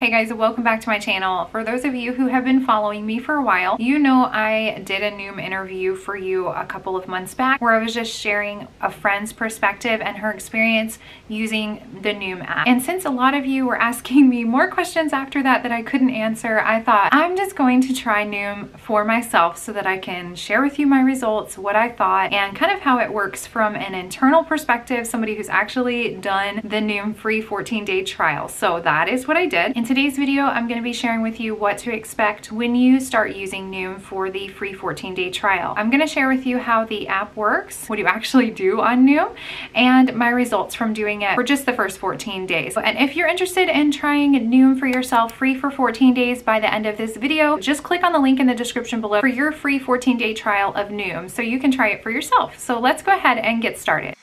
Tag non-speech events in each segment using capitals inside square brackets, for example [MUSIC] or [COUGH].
Hey guys, welcome back to my channel. For those of you who have been following me for a while, you know I did a Noom interview for you a couple of months back where I was just sharing a friend's perspective and her experience using the Noom app. And since a lot of you were [LAUGHS] asking me more questions after that that I couldn't answer, I thought I'm just going to try Noom for myself so that I can share with you my results, what I thought, and kind of how it works from an internal perspective, somebody who's actually done the Noom free 14 day trial. So that is what I did. And today's video, I'm going to be sharing with you what to expect when you start using Noom for the free 14 day trial. I'm going to share with you how the app works, what you actually do on Noom, and my results from doing it for just the first 14 days. And if you're interested in trying Noom for yourself free for 14 days by the end of this video, just click on the link in the description below for your free 14 day trial of Noom so you can try it for yourself. So let's go ahead and get started.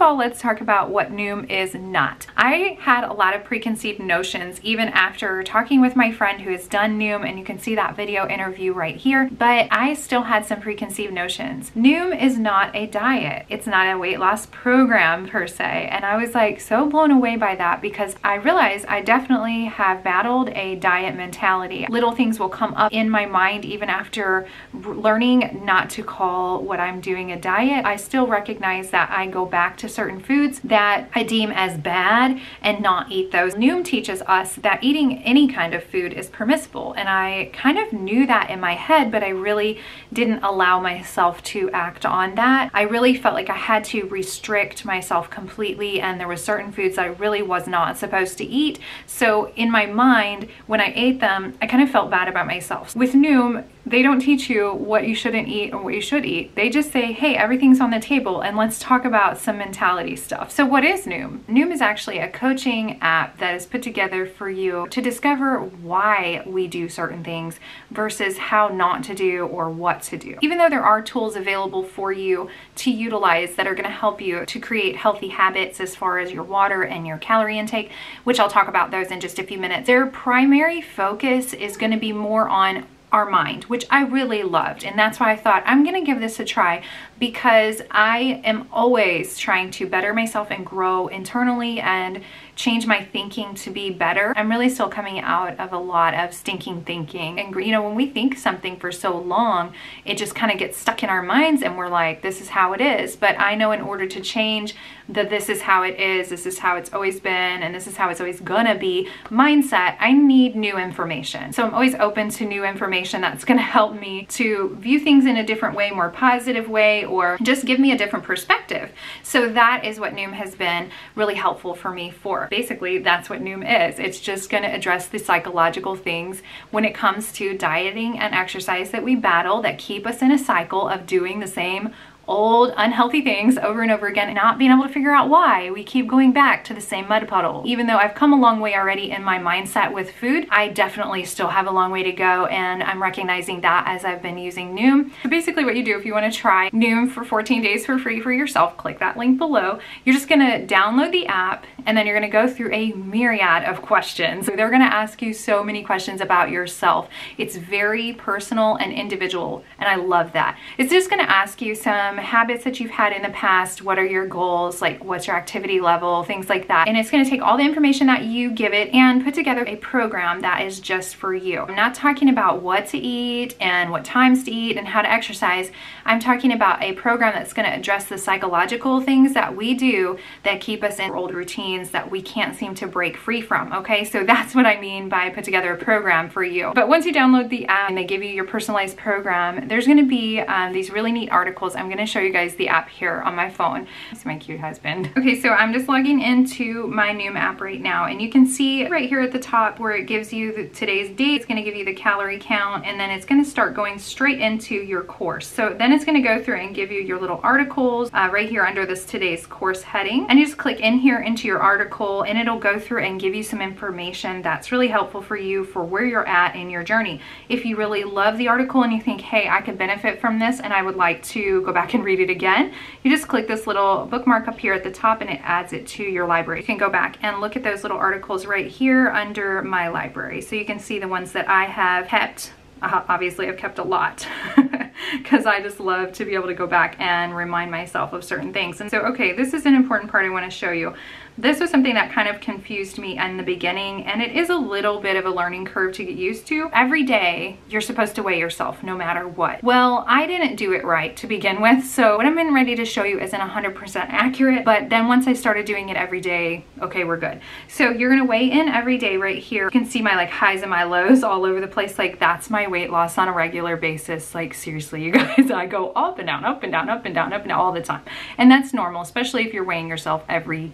Of all, let's talk about what Noom is not. I had a lot of preconceived notions even after talking with my friend who has done Noom, and you can see that video interview right here, but I still had some preconceived notions. Noom is not a diet. It's not a weight loss program per se, and I was like so blown away by that because I realized I definitely have battled a diet mentality. Little things will come up in my mind even after learning not to call what I'm doing a diet. I still recognize that I go back to certain foods that I deem as bad and not eat those. Noom teaches us that eating any kind of food is permissible and I kind of knew that in my head but I really didn't allow myself to act on that. I really felt like I had to restrict myself completely and there were certain foods I really was not supposed to eat. So in my mind, when I ate them, I kind of felt bad about myself. With Noom, they don't teach you what you shouldn't eat or what you should eat. They just say, hey, everything's on the table and let's talk about some mentality stuff. So what is Noom? Noom is actually a coaching app that is put together for you to discover why we do certain things versus how not to do or what to do. Even though there are tools available for you to utilize that are gonna help you to create healthy habits as far as your water and your calorie intake, which I'll talk about those in just a few minutes, their primary focus is gonna be more on our mind, which I really loved. And that's why I thought I'm going to give this a try because I am always trying to better myself and grow internally and change my thinking to be better. I'm really still coming out of a lot of stinking thinking. And you know, when we think something for so long, it just kind of gets stuck in our minds and we're like, this is how it is. But I know in order to change the this is how it is, this is how it's always been, and this is how it's always gonna be mindset, I need new information. So I'm always open to new information that's gonna [LAUGHS] help me to view things in a different way, more positive way, or just give me a different perspective. So that is what Noom has been really helpful for me for basically that's what Noom is. It's just going to address the psychological things when it comes to dieting and exercise that we battle that keep us in a cycle of doing the same old unhealthy things over and over again and not being able to figure out why we keep going back to the same mud puddle. Even though I've come a long way already in my mindset with food, I definitely still have a long way to go and I'm recognizing that as I've been using Noom. So basically what you do if you want to try Noom for 14 days for free for yourself, click that link below. You're just to download the app and then you're going to go through a myriad of questions. So they're going to ask you so many questions about yourself. It's very personal and individual and I love that. It's just going to ask you some habits that you've had in the past, what are your goals, like what's your activity level, things like that. And it's gonna take all the information that you give it and put together a program that is just for you. I'm not talking about what to eat and what times to eat and how to exercise. I'm talking about a program that's gonna address the psychological things that we do that keep us in old routines that we can't seem to break free from, okay? So that's what I mean by put together a program for you. But once you download the app and they give you your personalized program, there's gonna be um, these really neat articles I'm gonna show you guys the app here on my phone. It's my cute husband. [LAUGHS] Okay, so I'm just logging into my Noom app right now and you can see right here at the top where it gives you the, today's date. It's gonna give you the calorie count and then it's gonna start going straight into your course. So then it's gonna go through and give you your little articles uh, right here under this today's course heading. And you just click in here into your article and it'll go through and give you some information that's really helpful for you for where you're at in your journey. If you really love the article and you think, hey, I could benefit from this and I would like to go back and read it again, you just click this little bookmark up here at the top and it adds it to your library. You can go back and look at those little articles right here under my library. So you can see the ones that I have kept uh, obviously I've kept a lot. [LAUGHS] because I just love to be able to go back and remind myself of certain things. And so, okay, this is an important part I want to show you. This was something that kind of confused me in the beginning and it is a little bit of a learning curve to get used to. Every day you're supposed to weigh yourself no matter what. Well, I didn't do it right to begin with. So what I'm in ready to show you isn't 100% accurate, but then once I started doing it every day, okay, we're good. So you're gonna weigh in every day right here. You can see my like highs and my lows all over the place. Like that's my weight loss on a regular basis. Like seriously, you [LAUGHS] guys, I go up and down, up and down, up and down, up and down all the time. And that's normal, especially if you're weighing yourself every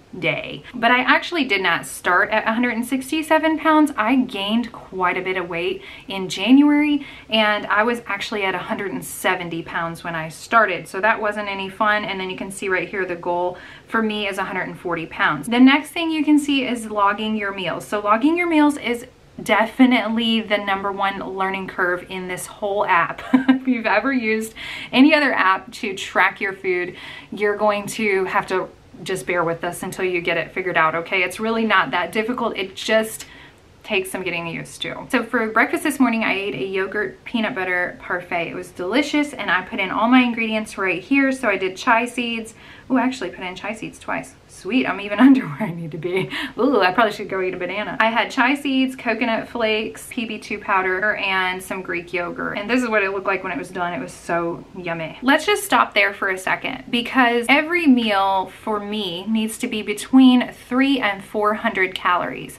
But I actually did not start at 167 pounds. I gained quite a bit of weight in January and I was actually at 170 pounds when I started. So that wasn't any fun. And then you can see right here, the goal for me is 140 pounds. The next thing you can see is logging your meals. So logging your meals is definitely the number one learning curve in this whole app. [LAUGHS] if you've ever used any other app to track your food, you're going to have to just bear with us until you get it figured out, okay? It's really not that difficult. It just takes some getting used to. So for breakfast this morning, I ate a yogurt peanut butter parfait. It was delicious and I put in all my ingredients right here. So I did chia seeds. Oh, actually put in chia seeds twice. Sweet, I'm even [LAUGHS] under where I need to be. Ooh, I probably should go eat a banana. I had chia seeds, coconut flakes, PB2 powder, and some Greek yogurt. And this is what it looked like when it was done. It was so yummy. Let's just stop there for a second because every meal for me needs to be between three and 400 calories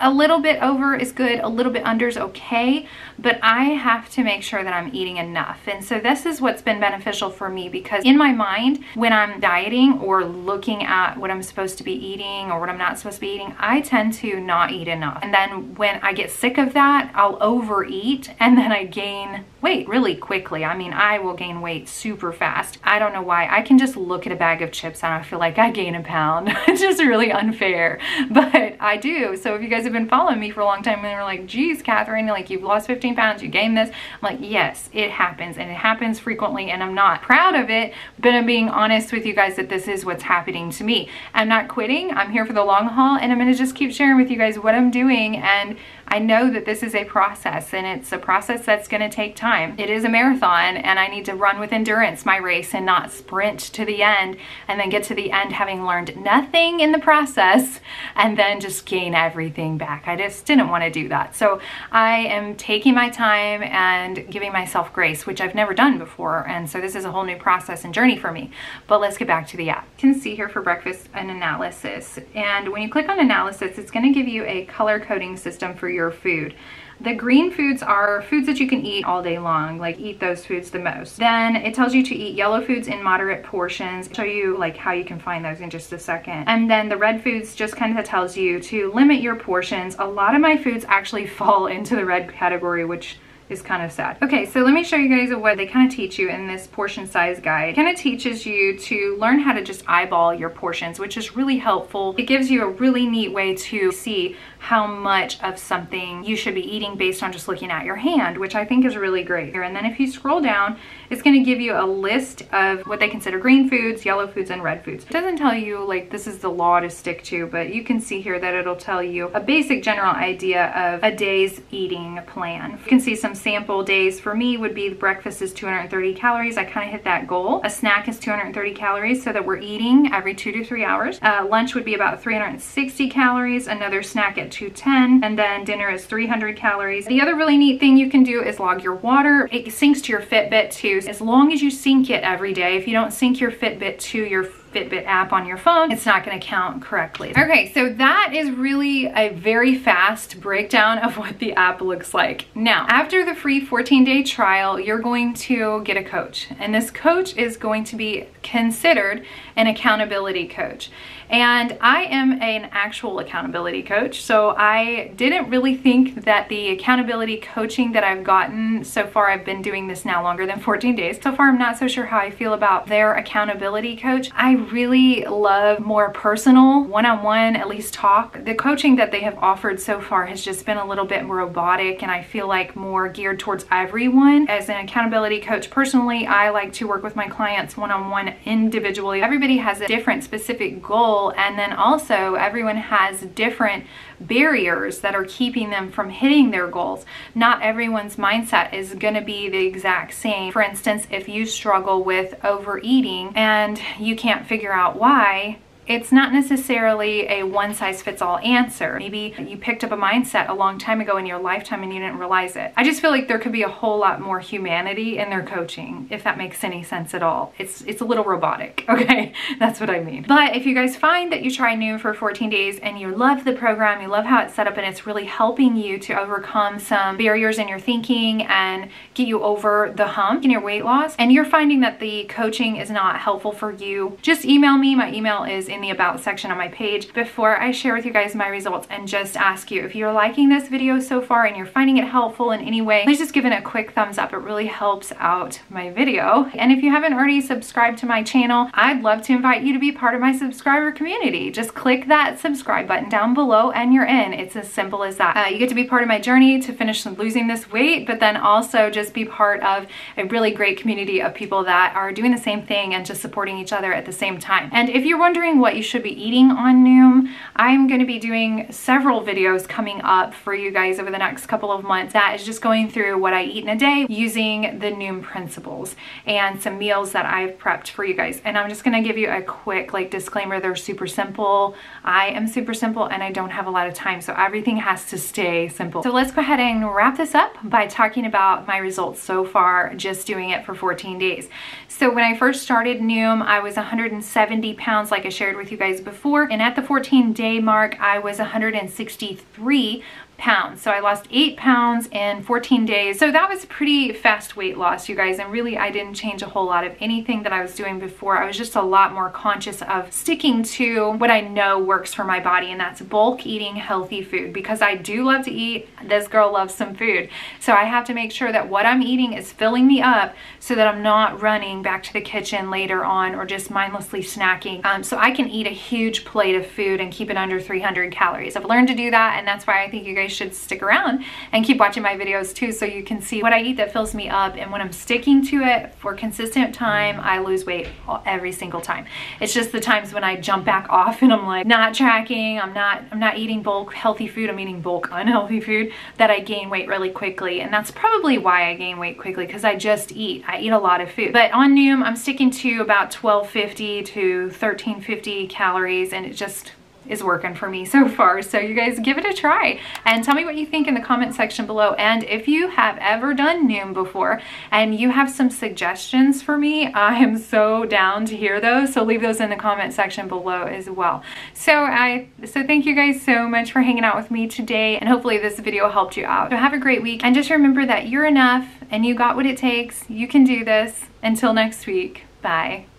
a little bit over is good, a little bit under is okay, but I have to make sure that I'm eating enough. And so this is what's been beneficial for me because in my mind, when I'm dieting or looking at what I'm supposed to be eating or what I'm not supposed to be eating, I tend to not eat enough. And then when I get sick of that, I'll overeat and then I gain weight really quickly. I mean, I will gain weight super fast. I don't know why. I can just look at a bag of chips and I feel like I gain a pound. [LAUGHS] it's just really unfair, but I do. So if you guys have been following me for a long time and they were like, geez, Kathryn, like you've lost 15 pounds, you gained this. I'm like, yes, it happens and it happens frequently and I'm not proud of it, but I'm being honest with you guys that this is what's happening to me. I'm not quitting. I'm here for the long haul and I'm going to just keep sharing with you guys what I'm doing and I know that this is a process and it's a process that's going to take time. It is a marathon and I need to run with endurance my race and not sprint to the end and then get to the end having learned nothing in the process and then just gain everything back. I just didn't want to do that. So I am taking my time and giving myself grace, which I've never done before. And so this is a whole new process and journey for me. But let's get back to the app. You can see here for breakfast an analysis. And when you click on analysis, it's going to give you a color coding system for your food. The green foods are foods that you can eat all day long, like eat those foods the most. Then it tells you to eat yellow foods in moderate portions. Show you like how you can find those in just a second. And then the red foods just kind of tells you to limit your portions. A lot of my foods actually [LAUGHS] fall into the red category, which is kind of sad. Okay, so let me show you guys what they kind of teach you in this portion size guide. It kind of teaches you to learn how to just eyeball your portions, which is really helpful. It gives you a really neat way to see how much of something you should be eating based on just looking at your hand, which I think is really great. Here. And then if you scroll down, it's gonna give you a list of what they consider green foods, yellow foods, and red foods. It doesn't tell you like this is the law to stick to, but you can see here that it'll tell you a basic general idea of a day's eating plan. You can see some sample days for me would be breakfast is 230 calories. I kind of hit that goal. A snack is 230 calories so that we're eating every two to three hours. Uh, lunch would be about 360 calories. Another snack at 210 and then dinner is 300 calories. The other really neat thing you can do is log your water. It syncs to your Fitbit too. As long as you sync it every day, if you don't sync your Fitbit to your Fitbit app on your phone, it's not gonna count correctly. Okay, so that is really a very fast breakdown of what the app looks like. Now, after the free 14 day trial, you're going to get a coach. And this coach is going to be considered an accountability coach. And I am an actual accountability coach, so I didn't really think that the accountability coaching that I've gotten so far, I've been doing this now longer than 14 days. So far, I'm not so sure how I feel about their accountability coach. I really love more personal one-on-one, -on -one, at least talk. The coaching that they have offered so far has just been a little bit robotic and I feel like more geared towards everyone. As an accountability coach personally, I like to work with my clients one-on-one -on -one individually. Everybody has a different specific goal and then also everyone has different barriers that are keeping them from hitting their goals. Not everyone's mindset is going to be the exact same. For instance, if you struggle with overeating and you can't figure out why, it's not necessarily a one size fits all answer. Maybe you picked up a mindset a long time ago in your lifetime and you didn't realize it. I just feel like there could be a whole lot more humanity in their coaching, if that makes any sense at all. It's, it's a little robotic, [LAUGHS] okay? That's what I mean. But if you guys find that you try Noom for 14 days and you love the program, you love how it's set up and it's really helping you to overcome some barriers in your thinking and get you over the hump in your weight loss, and you're finding that the coaching is not helpful for you, just email me. My email is in the about section on my page before I share with you guys my results and just ask you if you're liking this video so far and you're finding it helpful in any way, please just give it a quick thumbs up. It really helps out my video. And if you haven't already subscribed to my channel, I'd love to invite you to be part of my subscriber community. Just click that subscribe button down below and you're in. It's as simple as that. Uh, you get to be part of my journey to finish losing this weight, but then also just be part of a really great community of people that are doing the same thing and just supporting each other at the same time. And if you're wondering what you should be eating on Noom. I'm going to be doing several videos coming up for you guys over the next couple of months that is just going through what I eat in a day using the Noom principles and some meals that I've prepped for you guys. And I'm just going to give you a quick like disclaimer. They're super simple. I am super simple and I don't have a lot of time. So everything has to stay simple. So let's go ahead and wrap this up by talking about my results so far, just doing it for 14 days. So when I first started Noom, I was 170 pounds like I shared with you guys before. And at the 14 day mark, I was 163 pounds. So I lost eight pounds in 14 days. So that was pretty fast weight loss, you guys. And really, I didn't change a whole lot of anything that I was doing before. I was just a lot more conscious of sticking to what I know works for my body, and that's bulk eating healthy food because I do love to eat. This girl loves some food. So I have to make sure that what I'm eating is filling me up so that I'm not running back to the kitchen later on or just mindlessly snacking. Um, so I can eat a huge plate of food and keep it under 300 calories. I've learned to do that, and that's why I think you guys guys should stick around and keep watching my videos too so you can see what I eat that fills me up and when I'm sticking to it for consistent time I lose weight every single time. It's just the times when I jump back off and I'm like not tracking, I'm not I'm not eating bulk healthy food, I'm eating bulk [LAUGHS] unhealthy food that I gain weight really quickly and that's probably why I gain weight quickly because I just eat. I eat a lot of food. But on Noom I'm sticking to about 1250 to 1350 calories and it just is working for me so far. So you guys give it a try and tell me what you think in the comment section below. And if you have ever done Noom before and you have some suggestions for me, I am so down to hear those. So leave those in the comment section below as well. So I, so thank you guys so much for hanging out with me today and hopefully this video helped you out. So have a great week and just remember that you're enough and you got what it takes. You can do this. Until next week, bye.